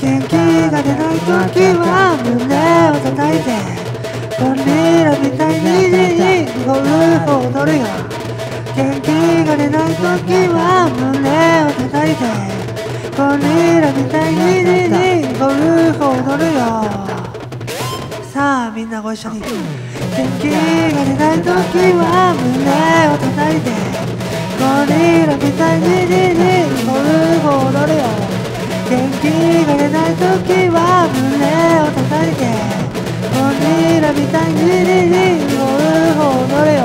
元気が出ない時は胸を叩いてゴリラみたいににうほ踊るよ元気が出ない時は胸を叩いてゴリラみたいににうほ踊るよみんなご一緒に。元気が出ない時は胸を叩いてゴリラみたいにリリリボルボ踊るよ元気が出ない時は胸を叩いてゴリラみたいにリリリボルボ踊るよ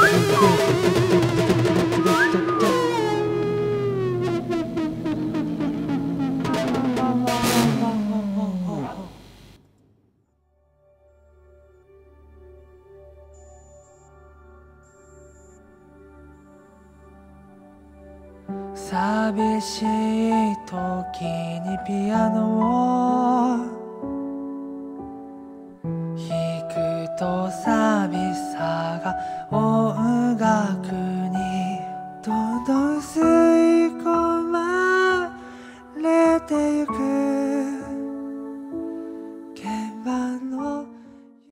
寂しい時にピアノを弾くと寂しさが